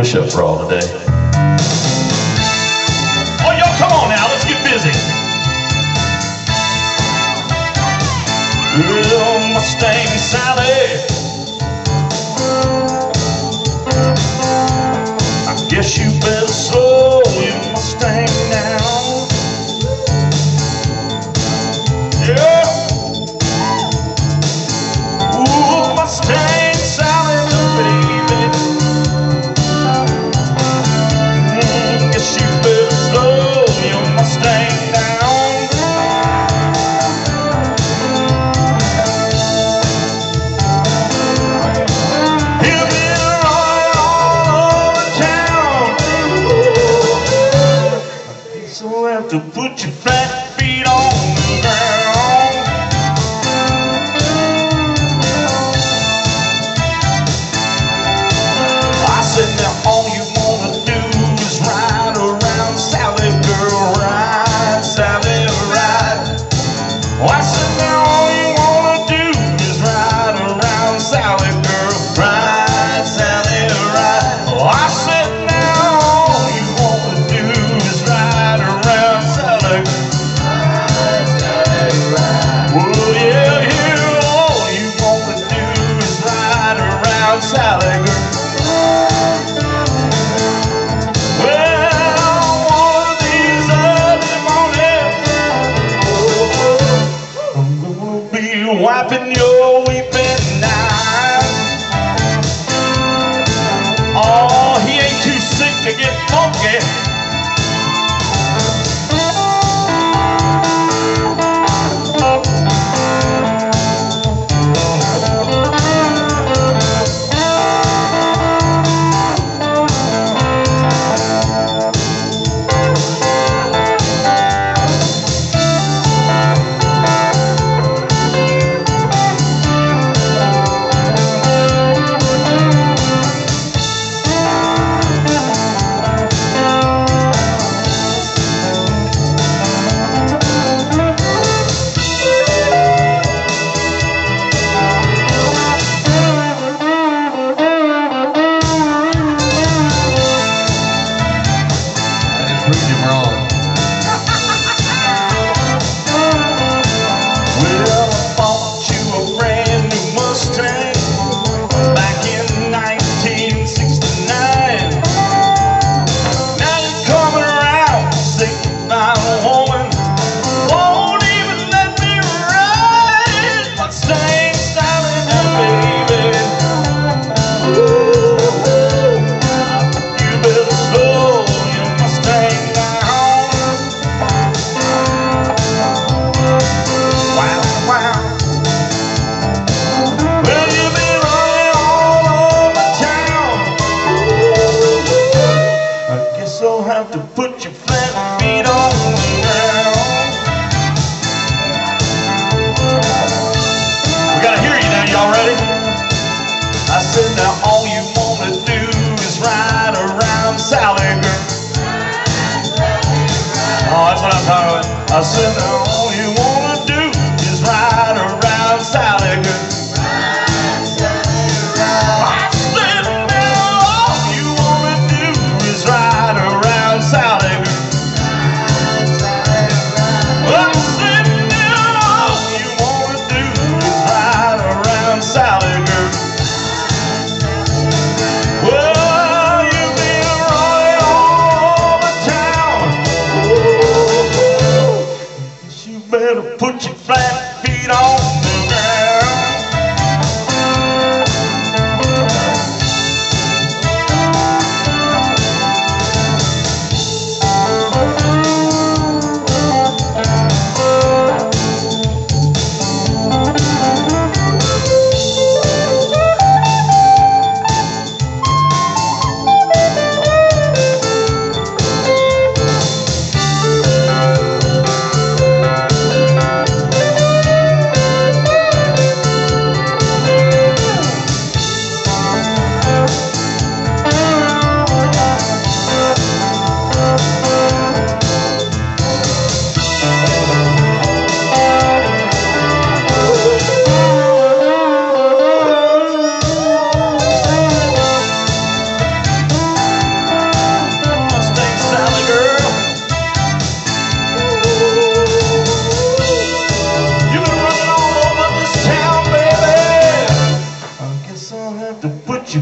push-up for all today. Oh, y'all, come on now. Let's get busy. Little Mustang. Don't you fret. In your weeping now. Oh, he ain't too sick to get have to put your flat feet on the ground. We gotta hear you now, y'all ready? I said now all you wanna do is ride around Sally girl. Oh, that's what I'm talking about. I said now all you wanna put your flat feet on. She